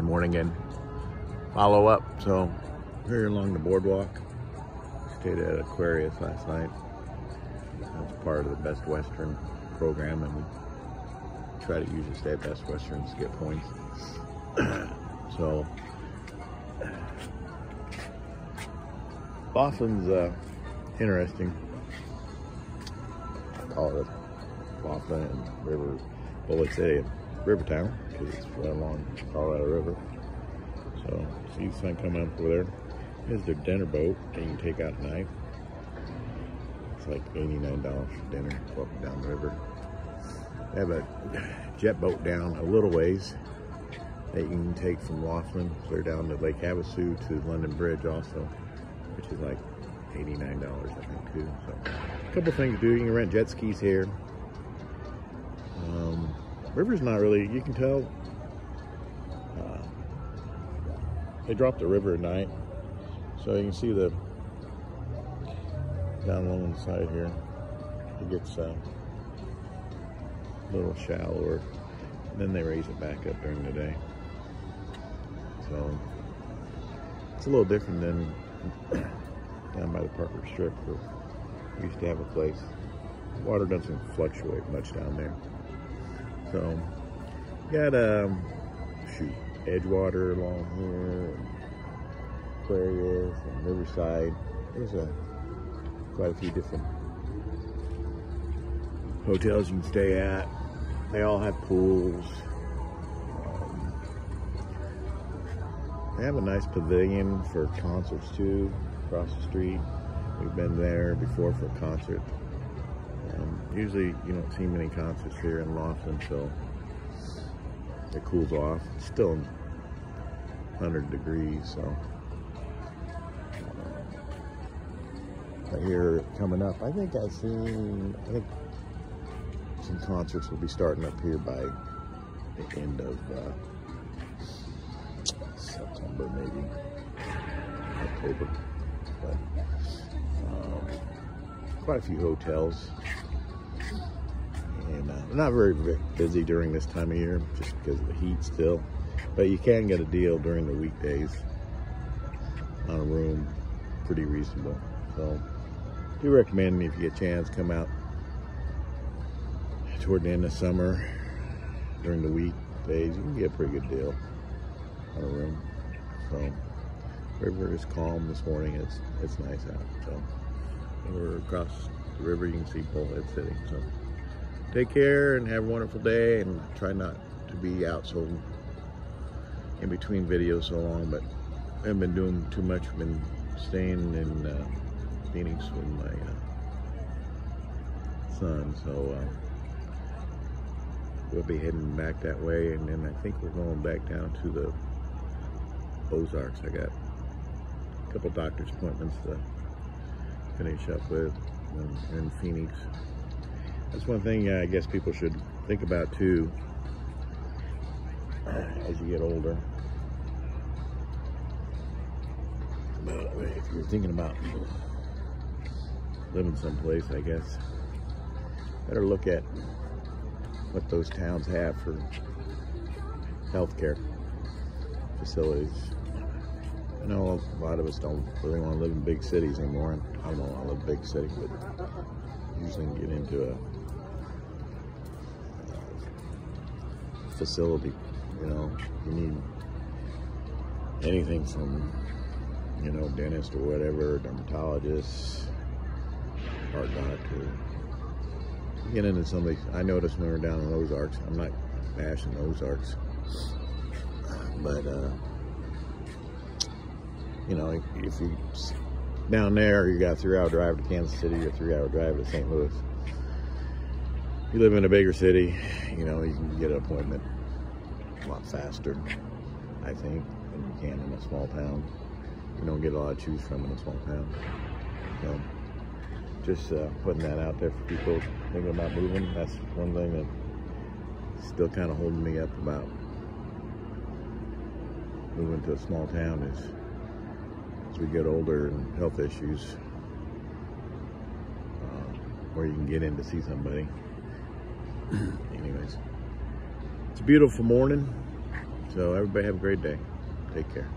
the morning and follow up. So here along the boardwalk, stayed at Aquarius last night. That's part of the Best Western program, and we try to usually stay at Best Westerns to get points. so Boston's uh, interesting. I call it Laughlin and River, let's say Rivertown, because it's right along the Colorado River. So, see the sun coming up over there. Here's their dinner boat that you can take out at night. It's like $89 for dinner, and down the river. They have a jet boat down a little ways that you can take from Laughlin clear down to Lake Havasu to London Bridge also, which is like $89 I think too. So a couple things to do. You can rent jet skis here. River's not really, you can tell uh, they drop the river at night. So you can see the down on the side here. It gets uh, a little shallower. Then they raise it back up during the day. So it's a little different than down by the Parker Strip where we used to have a place. Water doesn't fluctuate much down there. So got um shoot Edgewater along here, and Aquarius and Riverside. There's a quite a few different hotels you can stay at. They all have pools. Um, they have a nice pavilion for concerts too, across the street. We've been there before for a concert. Usually you don't see many concerts here in Laughlin until it cools off. It's still 100 degrees, so. But here coming up, I think I've seen, I think some concerts will be starting up here by the end of uh, September, maybe October. But um, quite a few hotels, not very, busy during this time of year, just because of the heat still. But you can get a deal during the weekdays on a room, pretty reasonable. So, do recommend if you get a chance, come out toward the end of summer during the weekdays. You can get a pretty good deal on a room. So, river is calm this morning. It's it's nice out. So, we're across the river. You can see Bullhead City. So, take care and have a wonderful day. And try not to be out so in between videos so long, but I haven't been doing too much. I've been staying in uh, Phoenix with my uh, son, so uh, we'll be heading back that way, and then I think we're going back down to the Ozarks. I got a couple doctor's appointments to finish up with in, in Phoenix. That's one thing uh, I guess people should think about too as you get older. But if you're thinking about living someplace, I guess, better look at what those towns have for healthcare facilities. I know a lot of us don't really want to live in big cities anymore, I don't want to live in a big city, but usually get into a facility you know, you need anything from, you know, dentist or whatever, dermatologist, heart doctor. Get into somebody. I noticed when we were down in Ozarks, I'm not bashing Ozarks, but, uh, you know, if, if you down there, you got a three hour drive to Kansas City or three hour drive to St. Louis. You live in a bigger city, you know, you can get an appointment a lot faster, I think, than you can in a small town. You don't get a lot to choose from in a small town. So just uh, putting that out there for people thinking about moving. That's one thing that still kind of holding me up about moving to a small town is as we get older and health issues, uh, where you can get in to see somebody. Anyways. It's a beautiful morning. So everybody have a great day. Take care.